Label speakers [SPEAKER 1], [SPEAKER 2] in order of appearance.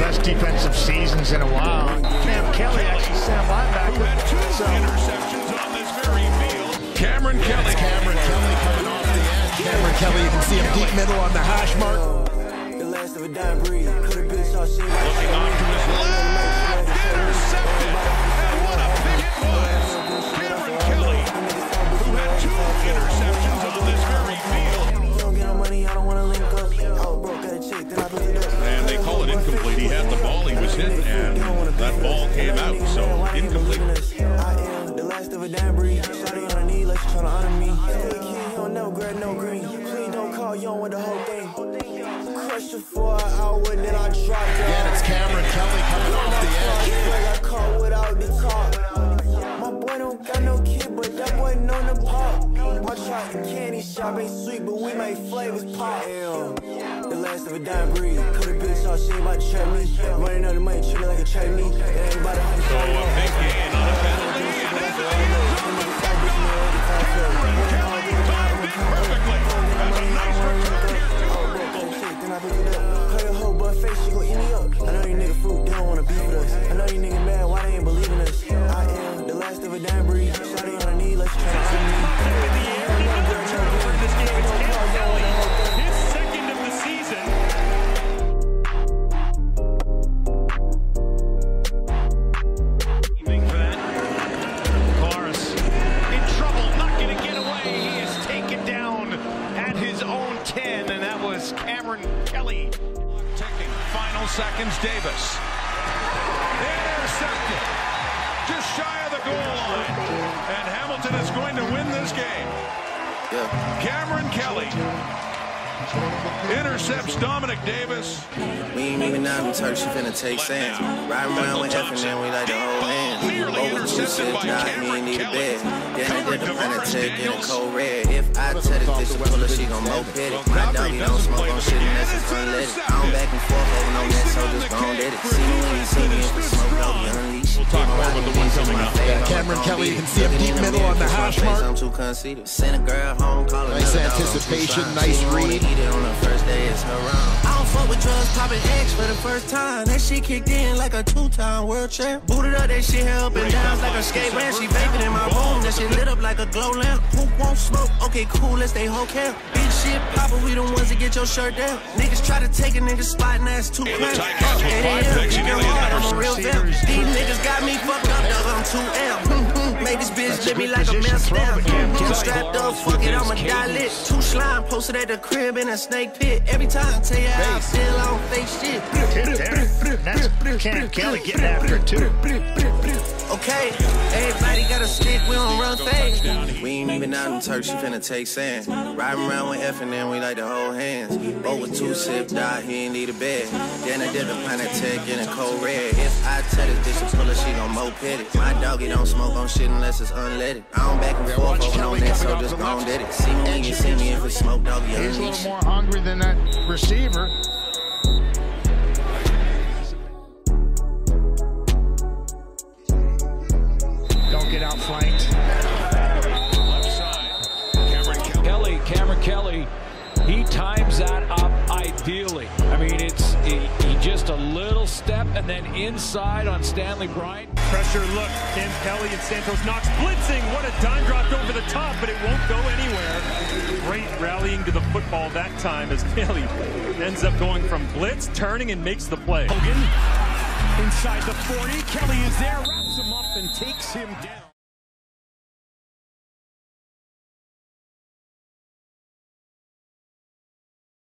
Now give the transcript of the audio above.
[SPEAKER 1] best defensive seasons in a while. Cam Kelly actually sent linebacker. So.
[SPEAKER 2] interceptions on this very field. Kameron Kelly.
[SPEAKER 3] Kameron Kelly coming off the edge. Kameron Kelly, you can see him deep middle on the hash mark.
[SPEAKER 4] The last of a dying breed. Could have been so am the last a dying breed. Shotty on her knee, like she tryna honor me. Hey, kid, you don't never grab no green. Please don't call, you don't want the whole thing. Crush you for an hour, then I drop it.
[SPEAKER 3] Again, it's Kameron Kelly coming off the edge.
[SPEAKER 4] I caught without the talk. My boy don't got no kid, but that boy know the pop. My shot the candy shop ain't sweet, but we make flavors pop. Damn. The last of a dying breed. Coulda been so she ain't about to trap me. Running out of money, treat me like a trade me. It ain't about a
[SPEAKER 2] Kameron Kelly. Ticking. Final seconds, Davis. Intercepted. Just shy of the goal line. And Hamilton is going to win this game. Kameron Kelly intercepts Dominique Davis.
[SPEAKER 5] We ain't even out in Turks, she finna take sands. Riding around with F and then we like to hold hands.
[SPEAKER 2] Nearly
[SPEAKER 5] Over two
[SPEAKER 2] intercepted
[SPEAKER 5] sip, me and need a
[SPEAKER 2] Kelly.
[SPEAKER 5] bed. Then I
[SPEAKER 2] Coverage
[SPEAKER 5] did the
[SPEAKER 2] of
[SPEAKER 5] penalty, in a cold red. If I tell this bitch to pull her, she gon' moped it. My
[SPEAKER 2] Coverage
[SPEAKER 5] doggy don't smoke
[SPEAKER 2] play
[SPEAKER 5] on shit
[SPEAKER 2] game.
[SPEAKER 5] unless it's
[SPEAKER 2] It's
[SPEAKER 5] unleaded. I don't back and forth over no
[SPEAKER 3] Kameron Kelly, you can see him deep middle on the hash mark.
[SPEAKER 5] I'm too conceited. Send a girl home, call her
[SPEAKER 3] Nice
[SPEAKER 5] another dog, I'm too
[SPEAKER 3] anticipation, nice read.
[SPEAKER 5] Eat it on the first day, it's her round. I don't fuck with drugs, popping X for the first time. That shit kicked in like a two-time world champ. Booted up, that shit held up and down like a skate ramp. She vaping in my room, that shit lit up like a glow lamp. Who won't smoke? Okay, cool, let's stay whole camp. Big shit, Papa, we the ones that get your shirt down. Niggas try to take a nigga spot and that's too cramped. Like a mess down. Strapped up, fuck it, I'ma die lit. Two slime posted at the crib in a snake pit. Every time, tell you how I feel, I don't fake shit.
[SPEAKER 1] That's Cam Kelly getting after it, too.
[SPEAKER 5] Okay, everybody got a stick, we don't run fake. We ain't even out in Turks, she finna take sand. Riding around with F and then we like to hold hands. Over two sip, die, he ain't need a bed. Then I did the pint of tech in a cold red. If I tell this bitch to pull her, she gon' moped it. My doggy don't smoke on shit unless it's unleaded. I don't back and forth over no net, so just gon' did it. See me when you see me if it's smoke, doggy,
[SPEAKER 1] He's a little more hungry than that receiver. Don't get outflanked.
[SPEAKER 2] Left side. Kameron Kelly.
[SPEAKER 6] Kelly, Kameron Kelly, he times that up ideally. I mean, it's step and then inside on Stanley Bryant.
[SPEAKER 7] Pressure look. Cam Kelly and Santos Knox blitzing. What a dime dropped over the top, but it won't go anywhere. Great rallying to the football that time as Kelly ends up going from blitz, turning, and makes the play.
[SPEAKER 6] Hogan inside the 40. Kelly is there, wraps him up and takes him down.